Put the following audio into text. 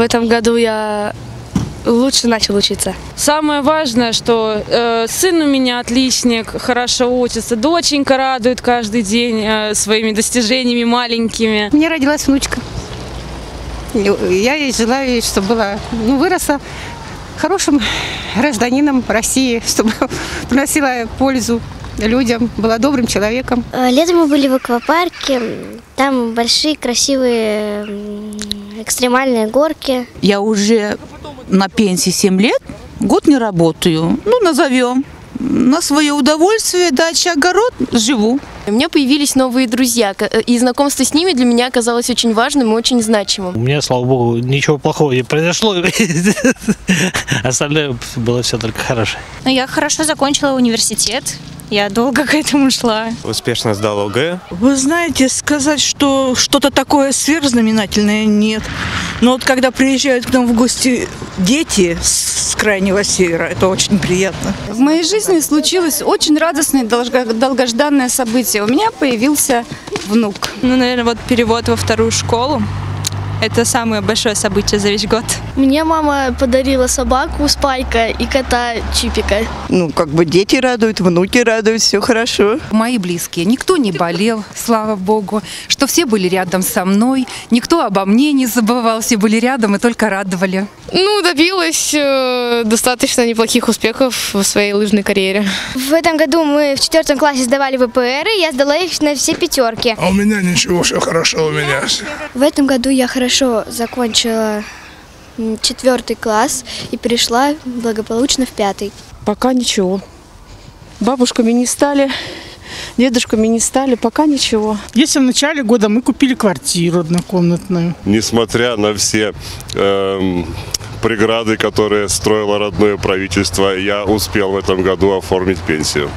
В этом году я лучше начал учиться. Самое важное, что э, сын у меня отличник, хорошо учится, доченька радует каждый день э, своими достижениями маленькими. Меня родилась внучка. Я ей желаю, ей, чтобы была, ну, выросла хорошим гражданином России, чтобы приносила пользу людям, была добрым человеком. Э, Летом мы были в аквапарке. Там большие, красивые, экстремальные горки. Я уже на пенсии 7 лет, год не работаю. Ну, назовем. На свое удовольствие, дача, огород, живу. У меня появились новые друзья, ко- и знакомство с ними для меня оказалось очень важным и очень значимым. У меня, слава богу, ничего плохого не произошло. Остальное было все только хорошее. Ну, я хорошо закончила университет. Я долго к этому шла. Успешно сдал ОГЭ. Вы знаете, сказать, что что-то такое сверхзнаменательное нет. Но вот когда приезжают к нам в гости дети с крайнего севера, это очень приятно. В моей жизни случилось очень радостное долгожданное событие. У меня появился внук. Ну, наверное, вот перевод во вторую школу. Это самое большое событие за весь год. Мне мама подарила собаку Спайка и кота Чипика. Ну, как бы дети радуют, внуки радуют, все хорошо. Мои близкие, никто не болел, слава богу, что все были рядом со мной, никто обо мне не забывал, все были рядом и только радовали. Ну, добилась э, достаточно неплохих успехов в своей лыжной карьере. В этом году мы в четвертом классе сдавали ВПР, и я сдала их на все пятерки. А у меня ничего, все хорошо у меня. В этом году я хорошо закончила четвертый класс и пришла благополучно в пятый. Пока ничего. Бабушками не стали, дедушками не стали, пока ничего. Если в начале года мы купили квартиру однокомнатную. Несмотря на все эм, преграды, которые строило родное правительство, я успел в этом году оформить пенсию.